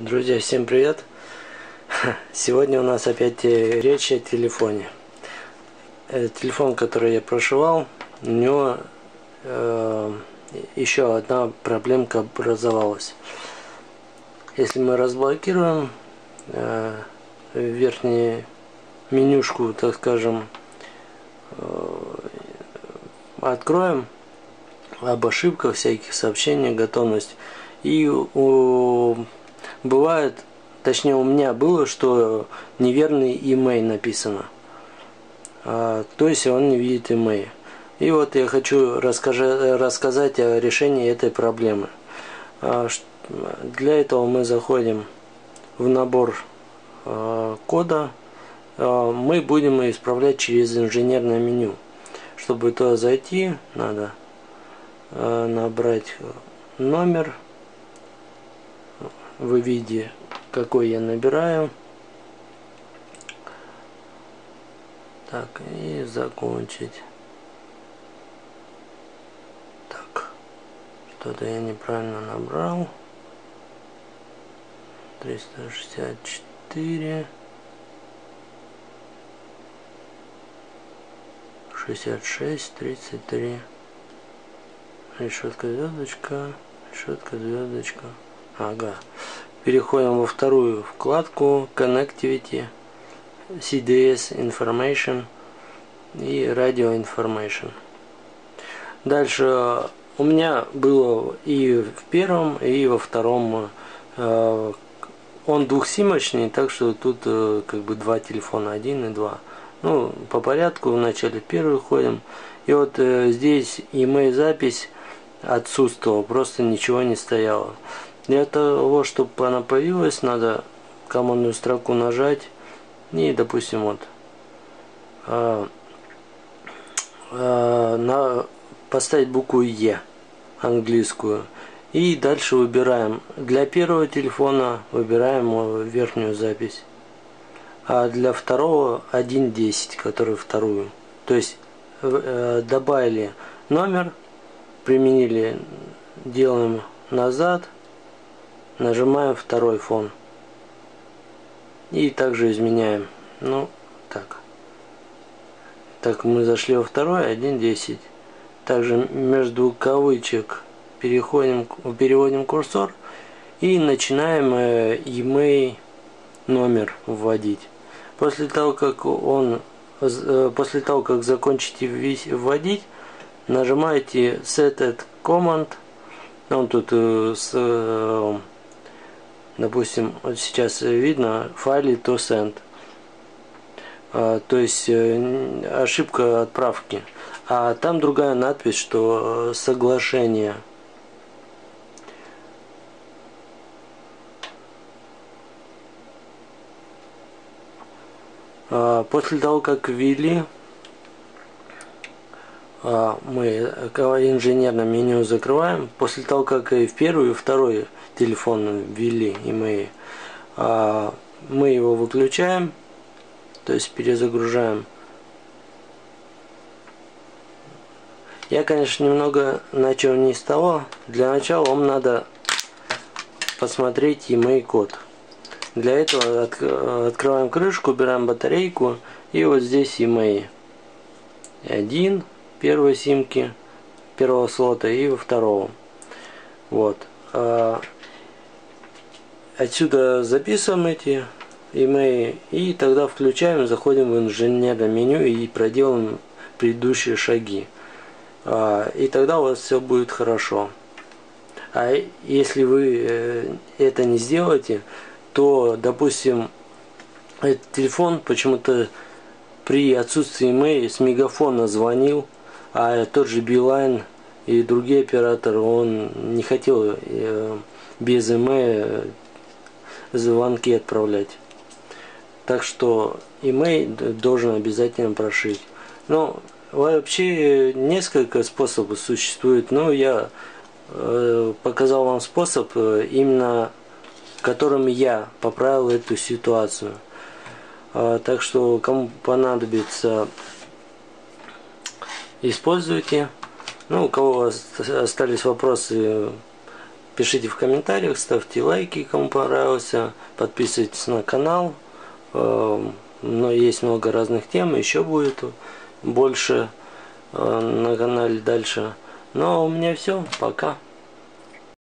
Друзья, всем привет! Сегодня у нас опять э, речь о телефоне. Э, телефон, который я прошивал, у него э, еще одна проблемка образовалась. Если мы разблокируем э, верхнюю менюшку, так скажем, э, откроем об ошибках, всяких сообщений, готовность. И у бывает, точнее у меня было, что неверный имей написано. А, то есть он не видит имей. И вот я хочу расскажи, рассказать о решении этой проблемы. А, для этого мы заходим в набор а, кода. А, мы будем исправлять через инженерное меню. Чтобы туда зайти, надо а, набрать номер вы видите, какой я набираю. Так, и закончить. Так, что-то я неправильно набрал. 364. 66, 33. Решетка, звездочка, решетка, звездочка. Ага. Переходим во вторую вкладку Connectivity, CDS Information и Radio Information. Дальше у меня было и в первом, и во втором э, он двухсимочный, так что тут э, как бы два телефона, один и два. Ну, по порядку, вначале первый ходим. И вот э, здесь email запись отсутствовала, просто ничего не стояло. Для того, чтобы она появилась, надо командную строку нажать и, допустим, вот а, а, на, поставить букву Е английскую. И дальше выбираем. Для первого телефона выбираем верхнюю запись. А для второго 1.10, который вторую. То есть э, добавили номер, применили, делаем назад – Нажимаем второй фон. И также изменяем. Ну, так. Так, мы зашли во второй, 1.10. Также между кавычек переходим, переводим курсор и начинаем э, email номер вводить. После того, как он э, после того, как закончите вводить, нажимаете Set Command. Он тут э, с допустим, вот сейчас видно файле to send, а, то есть э, ошибка отправки, а там другая надпись, что э, соглашение. А, после того, как ввели, мы инженерное меню закрываем. После того, как и в первую и второй телефон ввели, и мы, а, мы его выключаем, то есть перезагружаем. Я, конечно, немного начал не с того. Для начала вам надо посмотреть email код. Для этого от, открываем крышку, убираем батарейку и вот здесь email. Один первой симки, первого слота и во второго. Вот. А, Отсюда записываем эти имеи и тогда включаем, заходим в инженерное меню и проделаем предыдущие шаги. А, и тогда у вас все будет хорошо. А если вы э, это не сделаете, то, допустим, этот телефон почему-то при отсутствии имея с мегафона звонил, а тот же Билайн и другие операторы, он не хотел э, без имея звонки отправлять. Так что имей должен обязательно прошить. Ну, вообще несколько способов существует, но я э, показал вам способ, э, именно которым я поправил эту ситуацию. Э, так что кому понадобится, используйте. Ну, у кого остались вопросы, Пишите в комментариях, ставьте лайки, кому понравился, подписывайтесь на канал. Эм, но есть много разных тем, еще будет больше э, на канале дальше. Но у меня все, пока.